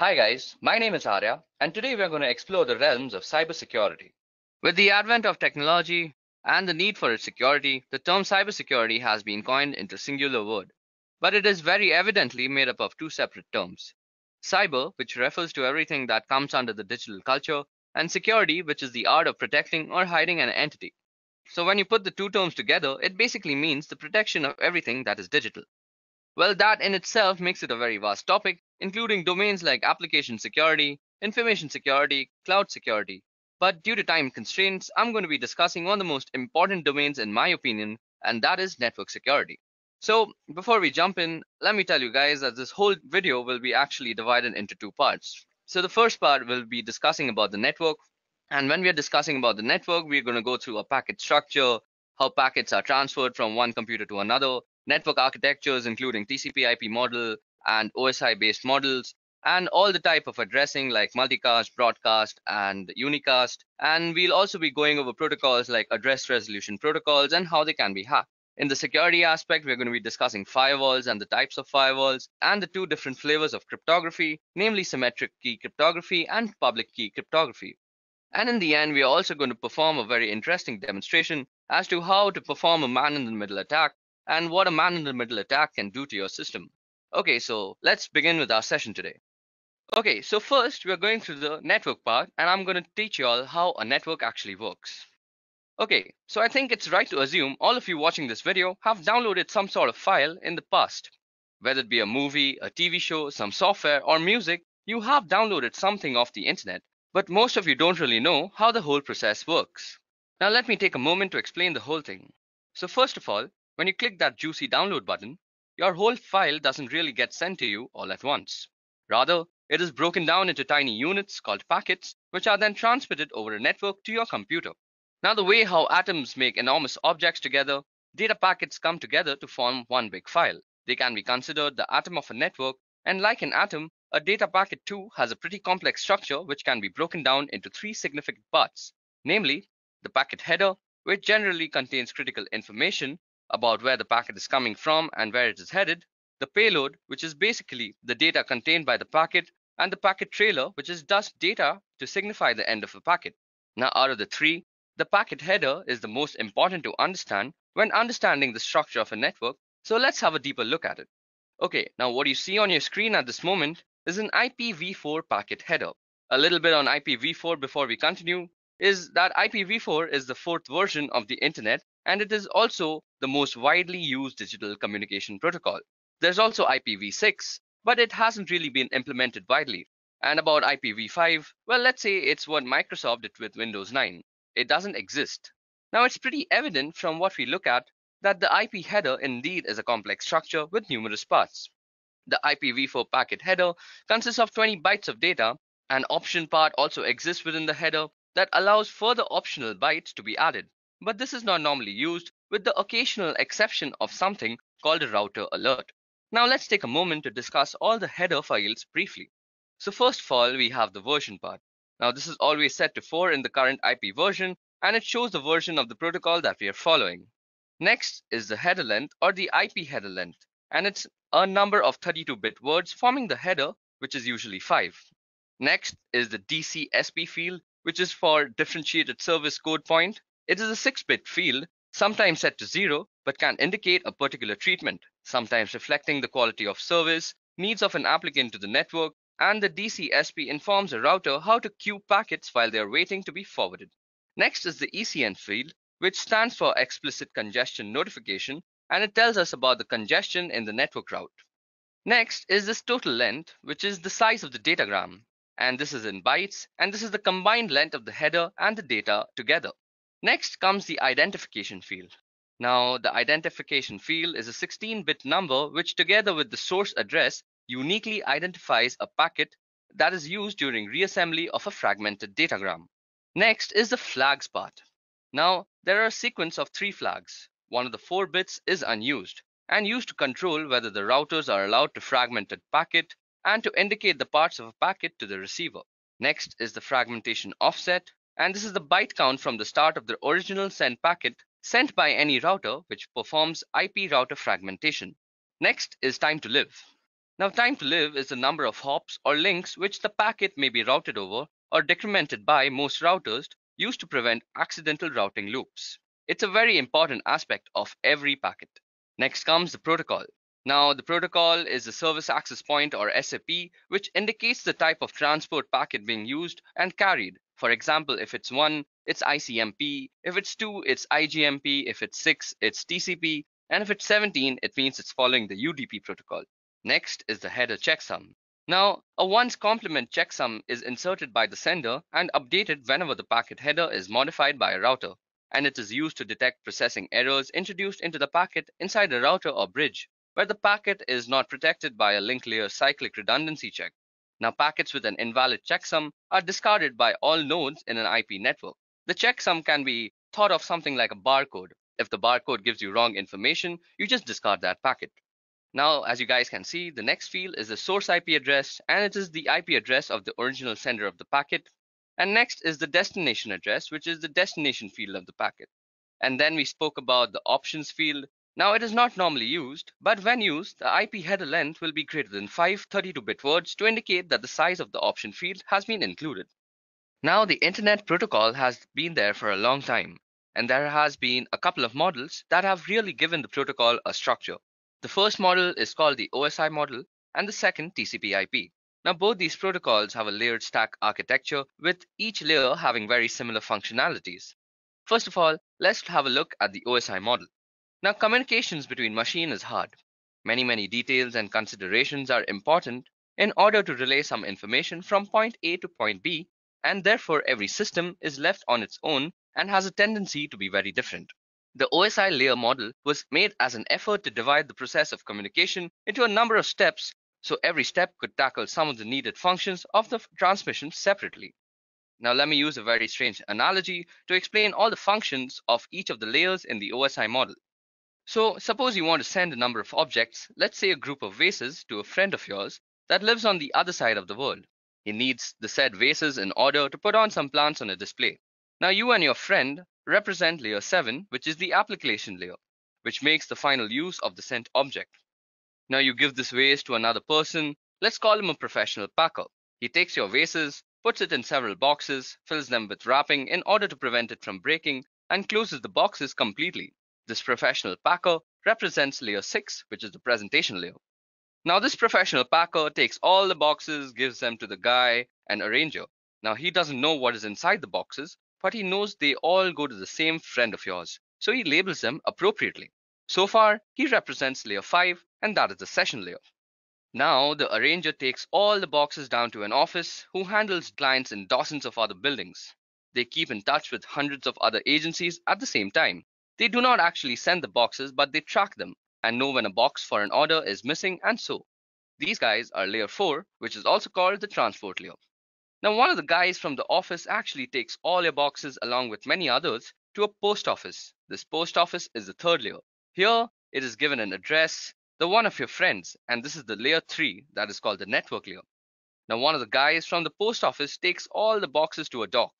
Hi guys, my name is Arya, and today we are going to explore the realms of cybersecurity. With the advent of technology and the need for its security, the term cybersecurity has been coined into a singular word, but it is very evidently made up of two separate terms. Cyber, which refers to everything that comes under the digital culture, and security, which is the art of protecting or hiding an entity. So when you put the two terms together, it basically means the protection of everything that is digital. Well, that in itself makes it a very vast topic, including domains like application security, information security, cloud security. But due to time constraints, I'm going to be discussing one of the most important domains in my opinion, and that is network security. So before we jump in, let me tell you guys that this whole video will be actually divided into two parts. So the first part will be discussing about the network. And when we are discussing about the network, we're going to go through a packet structure, how packets are transferred from one computer to another, network architectures, including TCP IP model and OSI based models, and all the type of addressing like multicast, broadcast, and unicast. And we'll also be going over protocols like address resolution protocols and how they can be hacked. In the security aspect, we're going to be discussing firewalls and the types of firewalls and the two different flavors of cryptography, namely symmetric key cryptography and public key cryptography. And in the end, we are also going to perform a very interesting demonstration as to how to perform a man-in-the-middle attack and what a man-in-the-middle attack can do to your system. Okay, so let's begin with our session today. Okay, so first we're going through the network part and I'm going to teach you all how a network actually works. Okay, so I think it's right to assume all of you watching this video have downloaded some sort of file in the past. Whether it be a movie, a TV show, some software, or music, you have downloaded something off the internet, but most of you don't really know how the whole process works. Now let me take a moment to explain the whole thing. So first of all, when you click that juicy download button, your whole file doesn't really get sent to you all at once. Rather, it is broken down into tiny units called packets, which are then transmitted over a network to your computer. Now the way how atoms make enormous objects together, data packets come together to form one big file. They can be considered the atom of a network, and like an atom, a data packet too has a pretty complex structure which can be broken down into three significant parts, namely the packet header, which generally contains critical information about where the packet is coming from and where it is headed, the payload, which is basically the data contained by the packet, and the packet trailer, which is just data to signify the end of a packet. Now, out of the three, the packet header is the most important to understand when understanding the structure of a network, so let's have a deeper look at it. Okay, now what you see on your screen at this moment is an IPv4 packet header. A little bit on IPv4 before we continue is that IPv4 is the fourth version of the internet and it is also the most widely used digital communication protocol. There's also IPv6, but it hasn't really been implemented widely. And about IPv5, well, let's say it's what Microsoft did with Windows 9 it doesn't exist. Now it's pretty evident from what we look at that the IP header indeed is a complex structure with numerous parts. The IPv4 packet header consists of 20 bytes of data. An option part also exists within the header that allows further optional bytes to be added. But this is not normally used with the occasional exception of something called a router alert. Now let's take a moment to discuss all the header files briefly. So first of all, we have the version part. Now this is always set to 4 in the current IP version and it shows the version of the protocol that we are following. Next is the header length or the IP header length and it's a number of 32-bit words forming the header which is usually 5. Next is the DCSP field which is for differentiated service code point. It is a 6-bit field sometimes set to 0 but can indicate a particular treatment, sometimes reflecting the quality of service, needs of an applicant to the network, and the DCSP informs a router how to queue packets while they are waiting to be forwarded. Next is the ECN field, which stands for explicit congestion notification, and it tells us about the congestion in the network route. Next is this total length, which is the size of the datagram, and this is in bytes, and this is the combined length of the header and the data together. Next comes the identification field. Now, the identification field is a 16-bit number which together with the source address uniquely identifies a packet that is used during reassembly of a fragmented datagram. Next is the flags part. Now, there are a sequence of three flags. One of the four bits is unused and used to control whether the routers are allowed to fragment a packet and to indicate the parts of a packet to the receiver. Next is the fragmentation offset, and this is the byte count from the start of the original send packet sent by any router which performs IP router fragmentation. Next is time to live. Now, time to live is the number of hops or links which the packet may be routed over or decremented by most routers used to prevent accidental routing loops. It's a very important aspect of every packet. Next comes the protocol. Now, the protocol is the service access point or SAP, which indicates the type of transport packet being used and carried. For example, if it's 1, it's ICMP. If it's 2, it's IGMP. If it's 6, it's TCP. And if it's 17, it means it's following the UDP protocol. Next is the header checksum. Now, a ones' complement checksum is inserted by the sender and updated whenever the packet header is modified by a router, and it is used to detect processing errors introduced into the packet inside a router or bridge where the packet is not protected by a link layer cyclic redundancy check. Now, packets with an invalid checksum are discarded by all nodes in an IP network. The checksum can be thought of something like a barcode. If the barcode gives you wrong information, you just discard that packet. Now, as you guys can see, the next field is the source IP address, and it is the IP address of the original sender of the packet. And next is the destination address, which is the destination field of the packet. And then we spoke about the options field, now it is not normally used, but when used, the IP header length will be greater than 5 32-bit words to indicate that the size of the option field has been included. Now the Internet Protocol has been there for a long time, and there has been a couple of models that have really given the protocol a structure. The first model is called the OSI model, and the second TCP/IP. Now both these protocols have a layered stack architecture with each layer having very similar functionalities. First of all, let's have a look at the OSI model. Now, communications between machine is hard. Many, many details and considerations are important in order to relay some information from point A to point B, and therefore every system is left on its own and has a tendency to be very different. The OSI layer model was made as an effort to divide the process of communication into a number of steps so every step could tackle some of the needed functions of the transmission separately. Now let me use a very strange analogy to explain all the functions of each of the layers in the OSI model. So suppose you want to send a number of objects, let's say a group of vases, to a friend of yours that lives on the other side of the world. He needs the said vases in order to put on some plants on a display. Now you and your friend represent layer 7, which is the application layer, which makes the final use of the sent object. Now you give this vase to another person, let's call him a professional packer. He takes your vases, puts it in several boxes, fills them with wrapping in order to prevent it from breaking, and closes the boxes completely. This professional packer represents layer 6, which is the presentation layer. Now this professional packer takes all the boxes, gives them to the guy, an arranger. Now he doesn't know what is inside the boxes, but he knows they all go to the same friend of yours. So he labels them appropriately. So far, he represents layer 5, and that is the session layer. Now, the arranger takes all the boxes down to an office who handles clients in dozens of other buildings. They keep in touch with hundreds of other agencies at the same time. They do not actually send the boxes, but they track them and know when a box for an order is missing and so. These guys are layer 4, which is also called the transport layer. Now, one of the guys from the office actually takes all your boxes along with many others to a post office. This post office is the third layer. Here, it is given an address, the one of your friends, and this is the layer 3 that is called the network layer. Now, one of the guys from the post office takes all the boxes to a dock,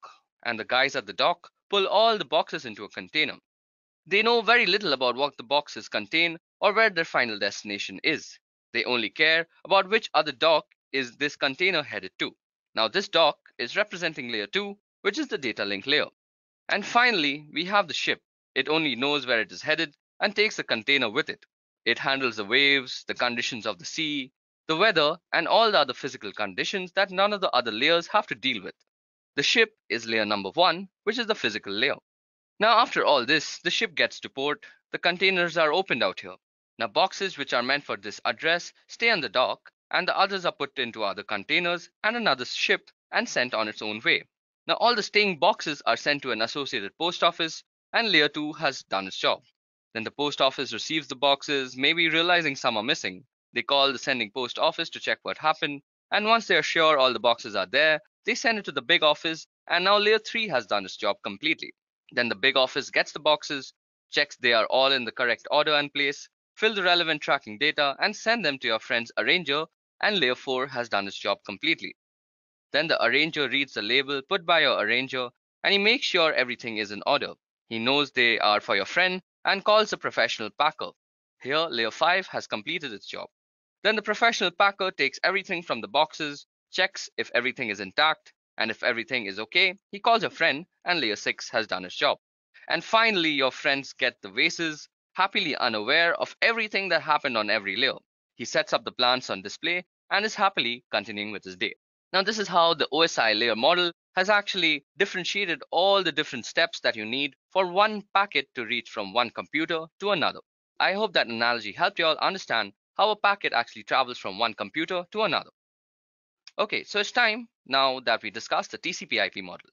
and the guys at the dock pull all the boxes into a container. They know very little about what the boxes contain or where their final destination is. They only care about which other dock is this container headed to. Now this dock is representing layer 2, which is the data link layer. And finally, we have the ship. It only knows where it is headed and takes the container with it. It handles the waves, the conditions of the sea, the weather, and all the other physical conditions that none of the other layers have to deal with. The ship is layer number 1, which is the physical layer. Now, after all this, the ship gets to port, the containers are opened out here. Now, boxes which are meant for this address stay on the dock, and the others are put into other containers and another ship and sent on its own way. Now, all the staying boxes are sent to an associated post office, and layer 2 has done its job. Then the post office receives the boxes, maybe realizing some are missing. They call the sending post office to check what happened, and once they are sure all the boxes are there, they send it to the big office, and now layer 3 has done its job completely. Then the big office gets the boxes, checks they are all in the correct order and place, fill the relevant tracking data, and send them to your friend's arranger, and layer 4 has done its job completely. Then the arranger reads the label put by your arranger, and he makes sure everything is in order. He knows they are for your friend and calls a professional packer. Here, layer 5 has completed its job. Then the professional packer takes everything from the boxes, checks if everything is intact, and if everything is okay, he calls a friend and layer 6 has done its job. And finally, your friends get the vases, happily unaware of everything that happened on every layer. He sets up the plants on display and is happily continuing with his day. Now, this is how the OSI layer model has actually differentiated all the different steps that you need for one packet to reach from one computer to another. I hope that analogy helped you all understand how a packet actually travels from one computer to another. Okay, so it's time now that we discuss the TCP IP model.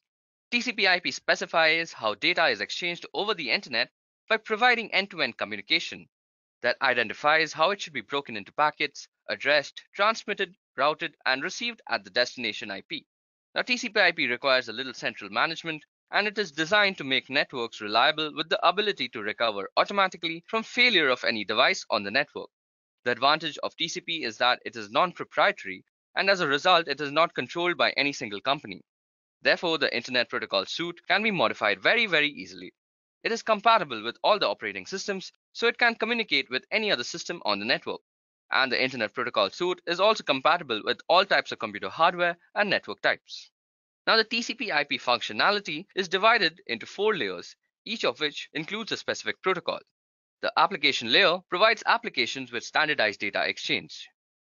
TCP IP specifies how data is exchanged over the internet by providing end-to-end -end communication that identifies how it should be broken into packets, addressed, transmitted, routed, and received at the destination IP. Now, TCP IP requires a little central management and it is designed to make networks reliable with the ability to recover automatically from failure of any device on the network. The advantage of TCP is that it is non-proprietary and as a result it is not controlled by any single company. Therefore, the Internet Protocol suite can be modified very very easily. It is compatible with all the operating systems so it can communicate with any other system on the network. And the Internet Protocol suite is also compatible with all types of computer hardware and network types. Now the TCP IP functionality is divided into four layers, each of which includes a specific protocol. The application layer provides applications with standardized data exchange.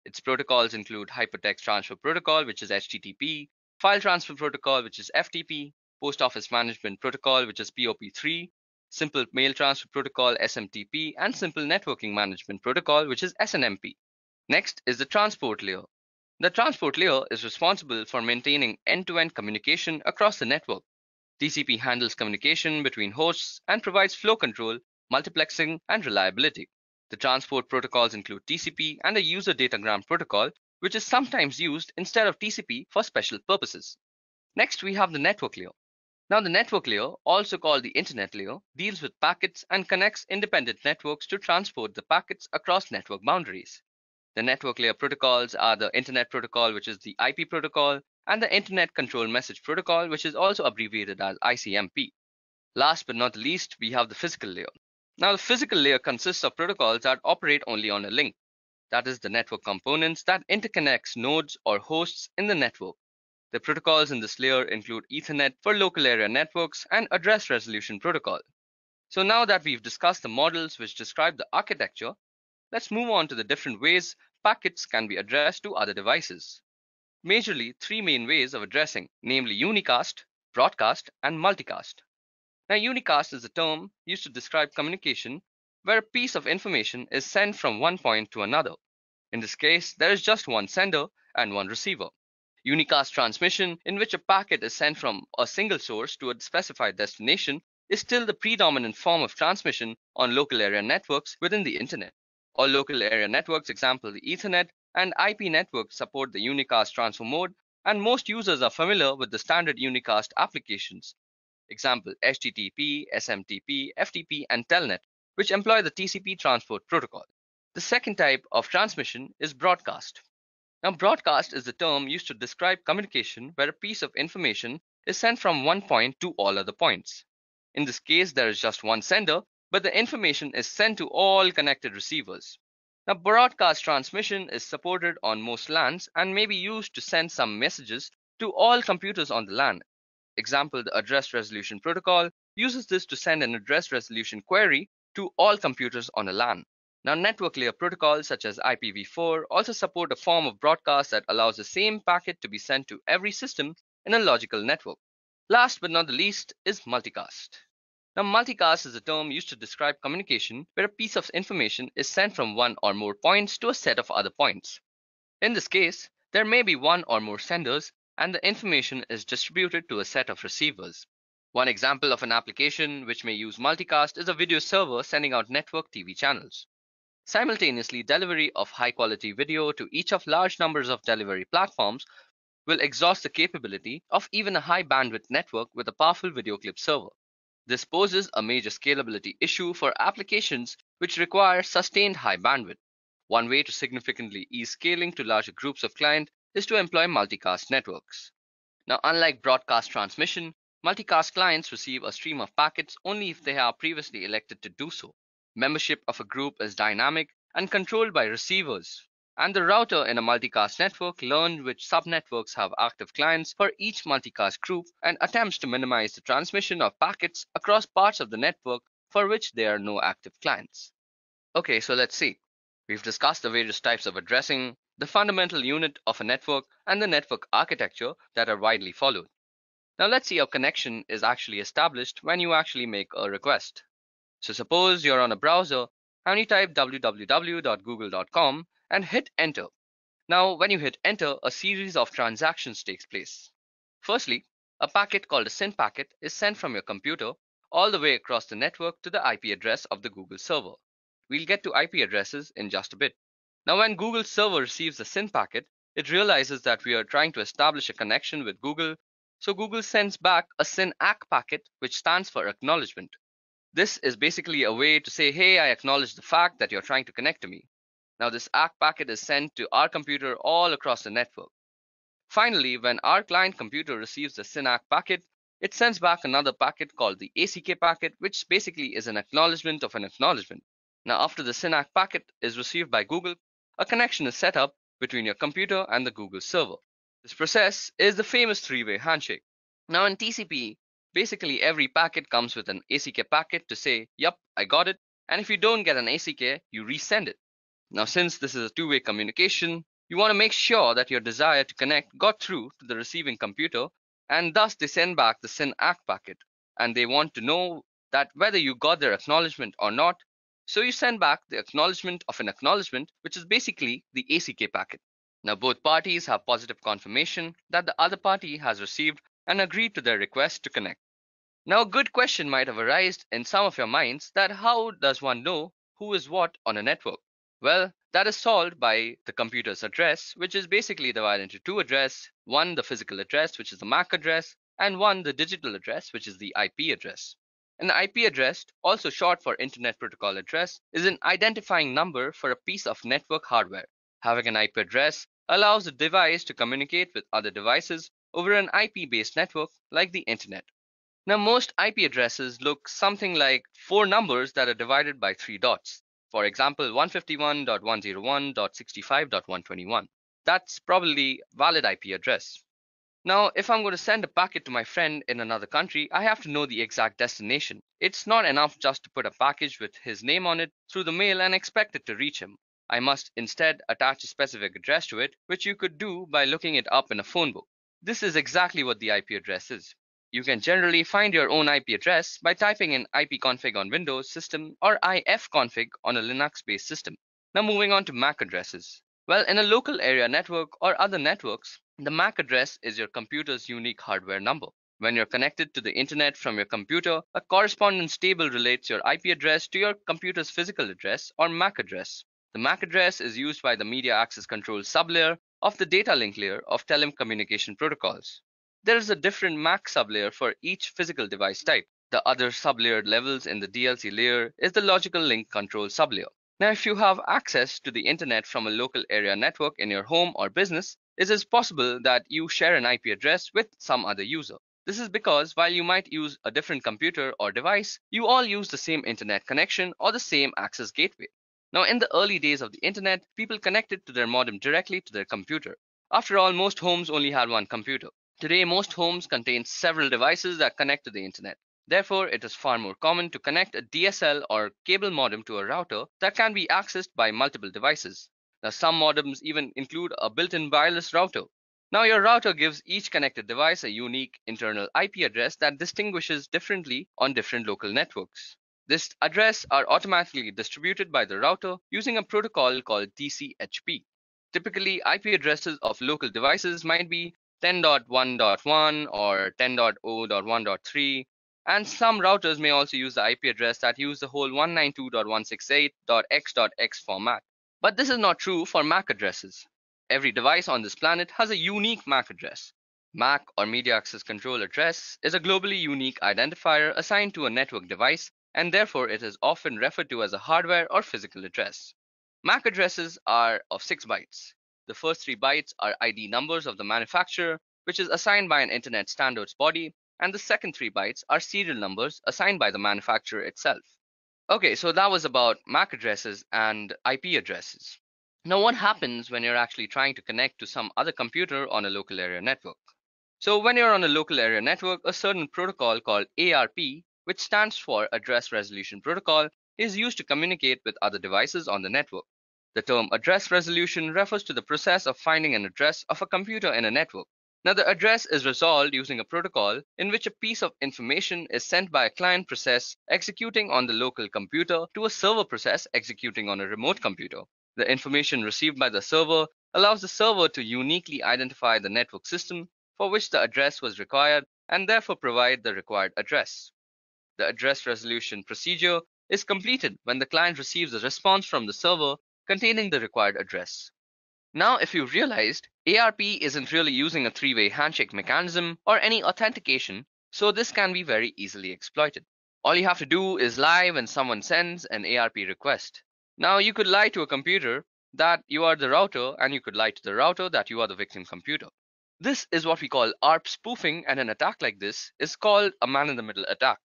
Its protocols include Hypertext Transfer Protocol, which is HTTP, File Transfer Protocol, which is FTP, Post Office Management Protocol, which is POP3, Simple Mail Transfer Protocol, SMTP, and Simple Networking Management Protocol, which is SNMP. Next is the transport layer, the transport layer is responsible for maintaining end-to-end -end communication across the network. TCP handles communication between hosts and provides flow control, multiplexing, and reliability. The transport protocols include TCP and a user datagram protocol, which is sometimes used instead of TCP for special purposes. Next, we have the network layer. Now, the network layer, also called the internet layer, deals with packets and connects independent networks to transport the packets across network boundaries. The network layer protocols are the Internet Protocol, which is the IP protocol, and the Internet Control Message Protocol, which is also abbreviated as ICMP. Last but not least, we have the physical layer. Now, the physical layer consists of protocols that operate only on a link. That is the network components that interconnects nodes or hosts in the network. The protocols in this layer include Ethernet for local area networks and address resolution protocol. So now that we've discussed the models which describe the architecture, let's move on to the different ways packets can be addressed to other devices. Majorly, three main ways of addressing, namely unicast, broadcast, and multicast. Now, unicast is a term used to describe communication where a piece of information is sent from one point to another. In this case, there is just one sender and one receiver. Unicast transmission, in which a packet is sent from a single source to a specified destination, is still the predominant form of transmission on local area networks within the Internet. All local area networks, example the Ethernet and IP networks support the unicast transfer mode and most users are familiar with the standard unicast applications. Example HTTP, SMTP, FTP and Telnet which employ the TCP transport protocol. The second type of transmission is broadcast. Now broadcast is the term used to describe communication where a piece of information is sent from one point to all other points. In this case, there is just one sender but the information is sent to all connected receivers. Now, broadcast transmission is supported on most LANs and may be used to send some messages to all computers on the LAN. Example, the Address Resolution Protocol uses this to send an address resolution query to all computers on a LAN. Now, network layer protocols such as IPv4 also support a form of broadcast that allows the same packet to be sent to every system in a logical network. Last but not the least is multicast. Now, multicast is a term used to describe communication where a piece of information is sent from one or more points to a set of other points. In this case, there may be one or more senders and the information is distributed to a set of receivers. One example of an application which may use multicast is a video server sending out network TV channels. Simultaneously, delivery of high quality video to each of large numbers of delivery platforms will exhaust the capability of even a high bandwidth network with a powerful video clip server. This poses a major scalability issue for applications which require sustained high bandwidth. One way to significantly ease scaling to larger groups of clients is to employ multicast networks. Now, unlike broadcast transmission, multicast clients receive a stream of packets only if they are previously elected to do so. Membership of a group is dynamic and controlled by receivers. and the router in a multicast network learned which subnetworks have active clients for each multicast group and attempts to minimize the transmission of packets across parts of the network for which there are no active clients. Okay, so let's see. We've discussed the various types of addressing, the fundamental unit of a network, and the network architecture that are widely followed. Now let's see how connection is actually established when you actually make a request. So suppose you're on a browser and you type www.google.com and hit enter. Now when you hit enter, a series of transactions takes place. Firstly, a packet called a SYN packet is sent from your computer all the way across the network to the IP address of the Google server. We'll get to IP addresses in just a bit. Now when Google server receives the SYN packet, it realizes that we are trying to establish a connection with Google so Google sends back a SYN ACK packet, which stands for acknowledgement. This is basically a way to say, hey, I acknowledge the fact that you're trying to connect to me. Now this ACK packet is sent to our computer all across the network. Finally, when our client computer receives the SYN ACK packet, it sends back another packet called the ACK packet, which basically is an acknowledgement of an acknowledgement. Now, after the SYN ACK packet is received by Google, a connection is set up between your computer and the Google server. This process is the famous three-way handshake. Now in TCP, basically every packet comes with an ACK packet to say, yep, I got it. And if you don't get an ACK, you resend it. Now, since this is a two-way communication, you want to make sure that your desire to connect got through to the receiving computer, and thus they send back the SYN ACK packet. And they want to know that whether you got their acknowledgement or not. So you send back the acknowledgement of an acknowledgement, which is basically the ACK packet. Now both parties have positive confirmation that the other party has received and agreed to their request to connect. Now a good question might have arisen in some of your minds that how does one know who is what on a network? Well, that is solved by the computer's address, which is basically divided into two address, one the physical address, which is the MAC address, and one the digital address, which is the IP address. An IP address, also short for Internet Protocol address, is an identifying number for a piece of network hardware. Having an IP address allows the device to communicate with other devices over an IP-based network like the internet. Now, most IP addresses look something like four numbers that are divided by three dots. For example, 151.101.65.121. That's probably valid IP address. Now, if I'm going to send a packet to my friend in another country, I have to know the exact destination. It's not enough just to put a package with his name on it through the mail and expect it to reach him. I must instead attach a specific address to it, which you could do by looking it up in a phone book. This is exactly what the IP address is. You can generally find your own IP address by typing in ipconfig on Windows system or ifconfig on a Linux-based system. Now moving on to MAC addresses. Well, in a local area network or other networks, the MAC address is your computer's unique hardware number. When you're connected to the internet from your computer, a correspondence table relates your IP address to your computer's physical address or MAC address. The MAC address is used by the media access control sublayer of the data link layer of telecommunication protocols. There is a different MAC sublayer for each physical device type. The other sublayered levels in the DLC layer is the logical link control sublayer. Now, if you have access to the internet from a local area network in your home or business, it is possible that you share an IP address with some other user. This is because while you might use a different computer or device, you all use the same internet connection or the same access gateway. Now, in the early days of the internet, people connected to their modem directly to their computer. After all, most homes only had one computer. Today, most homes contain several devices that connect to the internet. Therefore, it is far more common to connect a DSL or cable modem to a router that can be accessed by multiple devices. Now, some modems even include a built-in wireless router. Now, your router gives each connected device a unique internal IP address that distinguishes differently on different local networks. This address are automatically distributed by the router using a protocol called DCHP. Typically, IP addresses of local devices might be 10.1.1 or 10.0.1.3, and some routers may also use the IP address that use the whole 192.168.x.x format. But this is not true for MAC addresses. Every device on this planet has a unique MAC address. MAC or Media Access Control Address is a globally unique identifier assigned to a network device and therefore it is often referred to as a hardware or physical address. MAC addresses are of 6 bytes. The first 3 bytes are ID numbers of the manufacturer, which is assigned by an Internet Standards body, and the second 3 bytes are serial numbers assigned by the manufacturer itself. Okay, so that was about MAC addresses and IP addresses. Now, what happens when you're actually trying to connect to some other computer on a local area network? So when you're on a local area network, a certain protocol called ARP, which stands for Address Resolution Protocol, is used to communicate with other devices on the network. The term address resolution refers to the process of finding an address of a computer in a network. Now, the address is resolved using a protocol in which a piece of information is sent by a client process executing on the local computer to a server process executing on a remote computer. The information received by the server allows the server to uniquely identify the network system for which the address was required and therefore provide the required address. The address resolution procedure is completed when the client receives a response from the server containing the required address. Now, if you've realized, ARP isn't really using a three-way handshake mechanism or any authentication, so this can be very easily exploited. All you have to do is lie when someone sends an ARP request. Now, you could lie to a computer that you are the router, and you could lie to the router that you are the victim computer. This is what we call ARP spoofing, and an attack like this is called a man-in-the-middle attack.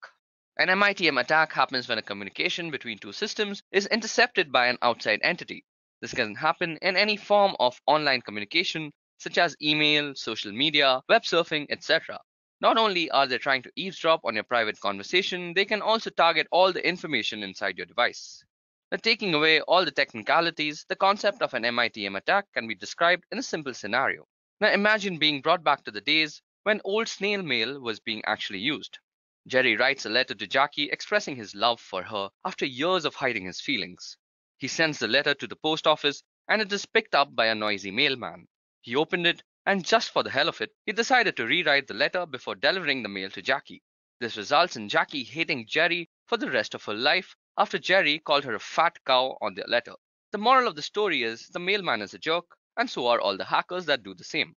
An MITM attack happens when a communication between two systems is intercepted by an outside entity. This can happen in any form of online communication, such as email, social media, web surfing, etc. Not only are they trying to eavesdrop on your private conversation, they can also target all the information inside your device. Now, taking away all the technicalities, the concept of an MITM attack can be described in a simple scenario. Now imagine being brought back to the days when old snail mail was being actually used. Jerry writes a letter to Jackie expressing his love for her after years of hiding his feelings. He sends the letter to the post office and it is picked up by a noisy mailman. He opened it and just for the hell of it, he decided to rewrite the letter before delivering the mail to Jackie. This results in Jackie hating Jerry for the rest of her life after Jerry called her a fat cow on the letter. The moral of the story is the mailman is a jerk and so are all the hackers that do the same.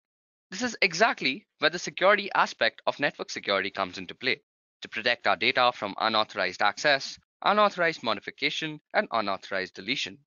This is exactly where the security aspect of network security comes into play to protect our data from unauthorized access, unauthorized modification, and unauthorized deletion.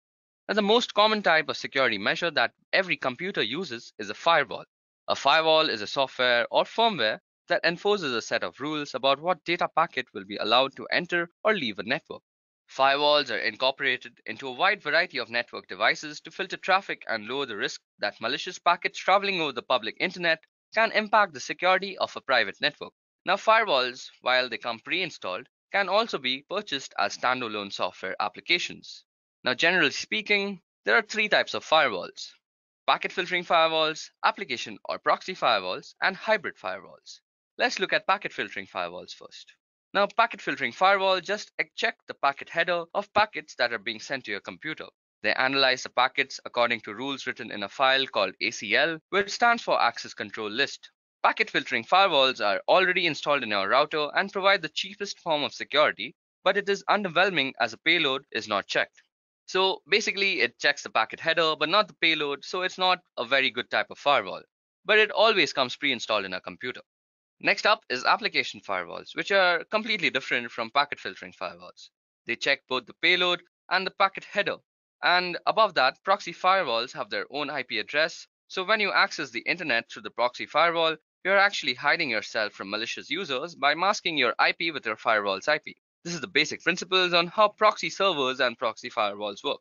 Now, the most common type of security measure that every computer uses is a firewall. A firewall is a software or firmware that enforces a set of rules about what data packet will be allowed to enter or leave a network. Firewalls are incorporated into a wide variety of network devices to filter traffic and lower the risk that malicious packets traveling over the public internet can impact the security of a private network. Now, firewalls, while they come pre-installed, can also be purchased as standalone software applications. Now, generally speaking, there are three types of firewalls. Packet filtering firewalls, application or proxy firewalls, and hybrid firewalls. Let's look at packet filtering firewalls first. Now, packet filtering firewall just check the packet header of packets that are being sent to your computer. They analyze the packets according to rules written in a file called ACL, which stands for Access Control List. Packet filtering firewalls are already installed in your router and provide the cheapest form of security, but it is underwhelming as a payload is not checked. So basically it checks the packet header, but not the payload, so it's not a very good type of firewall. But it always comes pre-installed in a computer. Next up is application firewalls, which are completely different from packet filtering firewalls. They check both the payload and the packet header. And above that, proxy firewalls have their own IP address. So when you access the internet through the proxy firewall, you're actually hiding yourself from malicious users by masking your IP with your firewall's IP. This is the basic principles on how proxy servers and proxy firewalls work.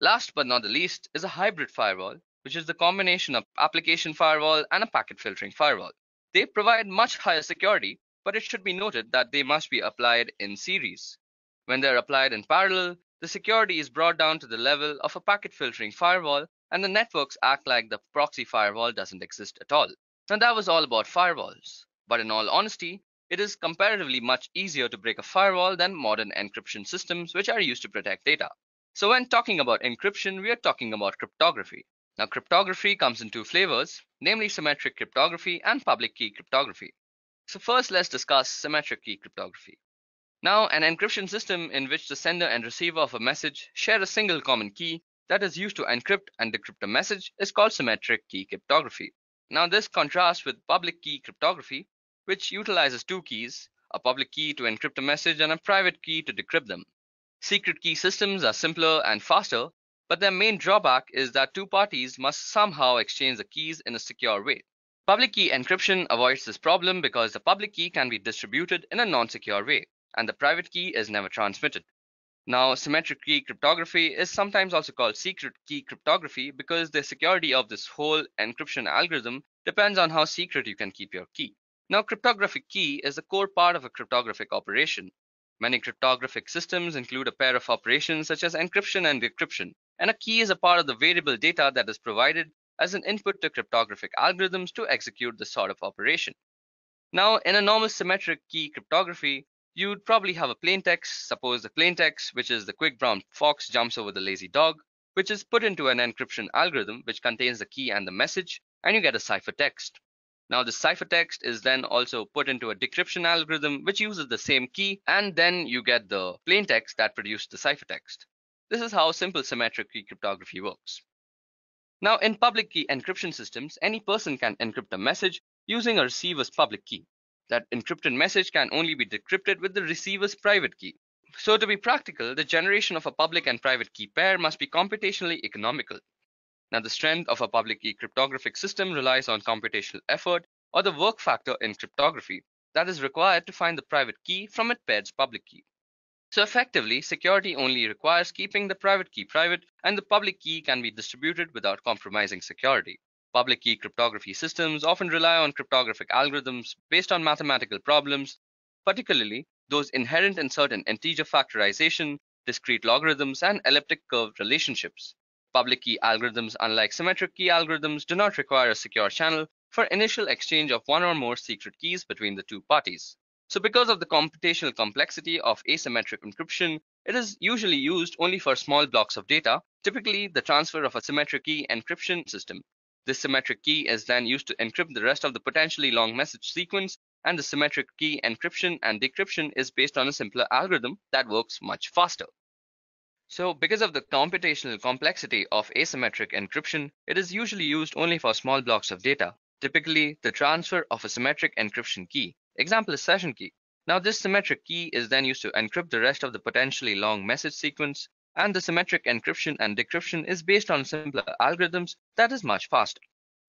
Last but not the least is a hybrid firewall, which is the combination of application firewall and a packet filtering firewall. They provide much higher security, but it should be noted that they must be applied in series. When they're applied in parallel, the security is brought down to the level of a packet filtering firewall and the networks act like the proxy firewall doesn't exist at all. Now that was all about firewalls. But in all honesty, it is comparatively much easier to break a firewall than modern encryption systems which are used to protect data. So when talking about encryption, we are talking about cryptography. Now cryptography comes in two flavors, namely symmetric cryptography and public key cryptography. So first let's discuss symmetric key cryptography. Now an encryption system in which the sender and receiver of a message share a single common key that is used to encrypt and decrypt a message is called symmetric key cryptography. Now this contrasts with public key cryptography, which utilizes two keys, a public key to encrypt a message and a private key to decrypt them. Secret key systems are simpler and faster, but their main drawback is that two parties must somehow exchange the keys in a secure way. Public key encryption avoids this problem because the public key can be distributed in a non-secure way, and the private key is never transmitted. Now, symmetric key cryptography is sometimes also called secret key cryptography because the security of this whole encryption algorithm depends on how secret you can keep your key. Now, cryptographic key is a core part of a cryptographic operation. Many cryptographic systems include a pair of operations such as encryption and decryption, and a key is a part of the variable data that is provided as an input to cryptographic algorithms to execute this sort of operation. Now, in a normal symmetric key cryptography, you'd probably have a plain text. Suppose the plain text, which is the quick brown fox jumps over the lazy dog, which is put into an encryption algorithm which contains the key and the message, and you get a ciphertext. Now the ciphertext is then also put into a decryption algorithm which uses the same key, and then you get the plain text that produced the ciphertext. This is how simple symmetric key cryptography works. Now in public key encryption systems, any person can encrypt a message using a receiver's public key that encrypted message can only be decrypted with the receiver's private key. So to be practical, the generation of a public and private key pair must be computationally economical. Now the strength of a public key cryptographic system relies on computational effort or the work factor in cryptography that is required to find the private key from its pair's public key. So effectively, security only requires keeping the private key private and the public key can be distributed without compromising security. Public key cryptography systems often rely on cryptographic algorithms based on mathematical problems, particularly those inherent in certain integer factorization, discrete logarithms, and elliptic curve relationships. Public key algorithms, unlike symmetric key algorithms, do not require a secure channel for initial exchange of one or more secret keys between the two parties. So because of the computational complexity of asymmetric encryption, it is usually used only for small blocks of data, typically the transfer of a symmetric key encryption system this symmetric key is then used to encrypt the rest of the potentially long message sequence, and the symmetric key encryption and decryption is based on a simpler algorithm that works much faster. So because of the computational complexity of asymmetric encryption, it is usually used only for small blocks of data, typically the transfer of a symmetric encryption key. Example is session key. Now this symmetric key is then used to encrypt the rest of the potentially long message sequence, and the symmetric encryption and decryption is based on simpler algorithms that is much faster.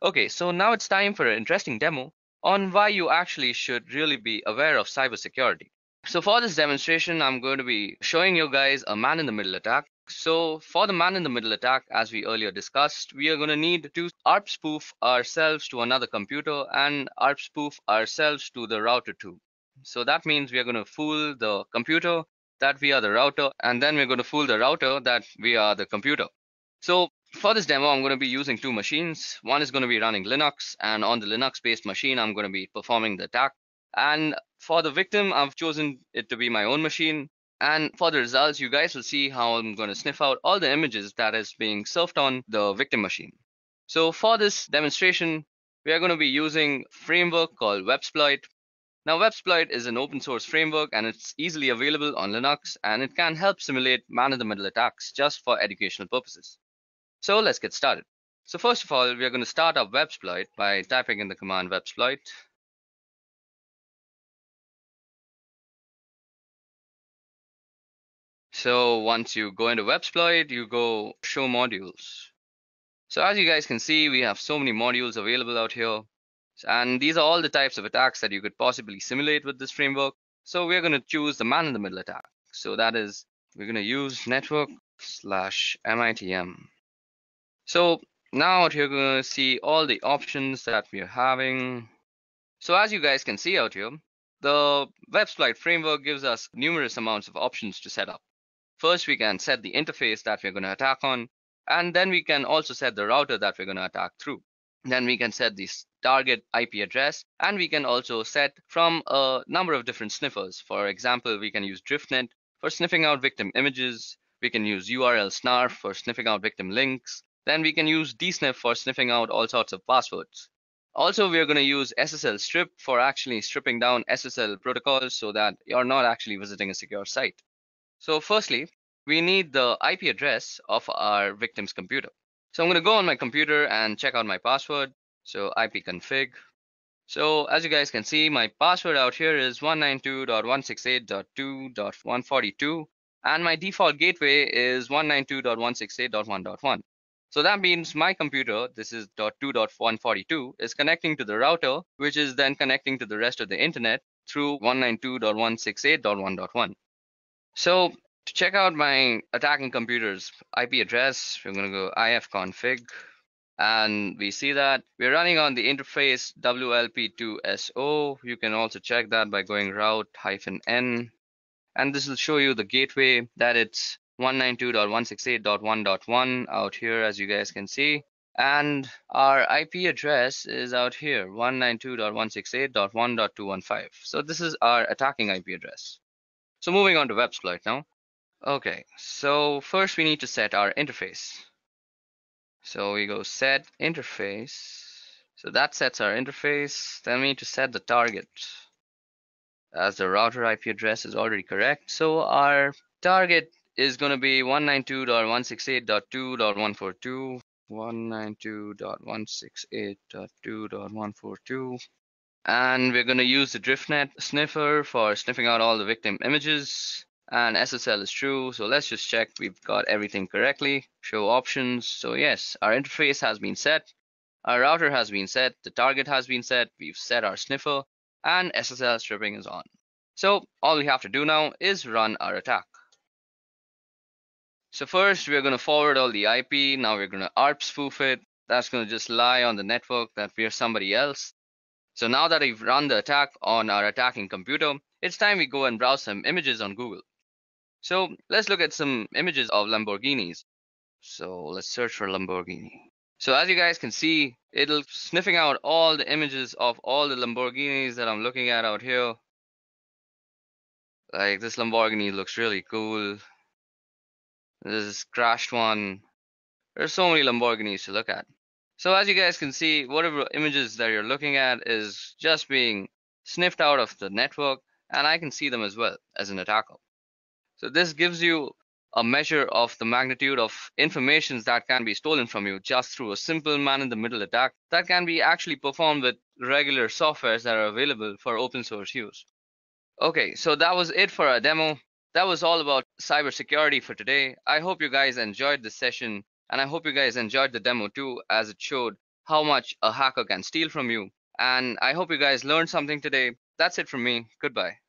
Okay, so now it's time for an interesting demo on why you actually should really be aware of cybersecurity. So for this demonstration, I'm going to be showing you guys a man-in-the-middle attack. So for the man-in-the-middle attack, as we earlier discussed, we are going to need to ARP spoof ourselves to another computer and ARP spoof ourselves to the router too. So that means we are going to fool the computer that we are the router, and then we're going to fool the router that we are the computer. So for this demo, I'm going to be using two machines. One is going to be running Linux, and on the Linux-based machine, I'm going to be performing the attack. And for the victim, I've chosen it to be my own machine. And for the results, you guys will see how I'm going to sniff out all the images that is being surfed on the victim machine. So for this demonstration, we are going to be using framework called Websploit. Now, Websploit is an open source framework and it's easily available on Linux and it can help simulate man-in-the-middle attacks just for educational purposes. So let's get started. So first of all, we are going to start up Websploit by typing in the command Websploit. So once you go into Websploit, you go show modules. So as you guys can see, we have so many modules available out here. And these are all the types of attacks that you could possibly simulate with this framework. So we're going to choose the man-in-the-middle attack. So that is, we're going to use network slash MITM. So now you're going to see all the options that we're having. So as you guys can see out here, the Websploit framework gives us numerous amounts of options to set up. First, we can set the interface that we're going to attack on, and then we can also set the router that we're going to attack through. Then we can set this target IP address, and we can also set from a number of different sniffers. For example, we can use DriftNet for sniffing out victim images. We can use URL snarf for sniffing out victim links. Then we can use dsniff for sniffing out all sorts of passwords. Also, we're going to use SSL strip for actually stripping down SSL protocols so that you're not actually visiting a secure site. So firstly, we need the IP address of our victim's computer. So I'm going to go on my computer and check out my password. So ipconfig. So as you guys can see, my password out here is 192.168.2.142 and my default gateway is 192.168.1.1. So that means my computer, this is .2.142, is connecting to the router, which is then connecting to the rest of the internet through 192.168.1.1. So To check out my attacking computer's IP address, we're going to go ifconfig and we see that we're running on the interface WLP2SO. You can also check that by going route-n and this will show you the gateway that it's 192.168.1.1 out here as you guys can see. And our IP address is out here 192.168.1.215 so this is our attacking IP address. So moving on to Websploit now okay so first we need to set our interface. So we go set interface. So that sets our interface. Then we need to set the target. As the router IP address is already correct so our target is going to be 192.168.2.142 192.168.2.142 and we're going to use the driftnet sniffer for sniffing out all the victim images and SSL is true so let's just check we've got everything correctly show options so yes our interface has been set our router has been set the target has been set we've set our sniffer and SSL stripping is on so all we have to do now is run our attack so first we're going to forward all the IP. Now we're going to ARP spoof it. That's going to just lie on the network that we're somebody else. So now that we've run the attack on our attacking computer, it's time we go and browse some images on Google. So let's look at some images of Lamborghinis. So let's search for Lamborghini. So as you guys can see, it'll sniffing out all the images of all the Lamborghinis that I'm looking at out here. Like this Lamborghini looks really cool. This crashed one. There's so many Lamborghinis to look at. So as you guys can see, whatever images that you're looking at is just being sniffed out of the network and I can see them as well as an attacker. So this gives you a measure of the magnitude of information that can be stolen from you just through a simple man-in-the-middle attack that can be actually performed with regular softwares that are available for open source use. Okay, so that was it for our demo that was all about cybersecurity for today. I hope you guys enjoyed this session and I hope you guys enjoyed the demo too as it showed how much a hacker can steal from you. And I hope you guys learned something today. That's it from me. Goodbye.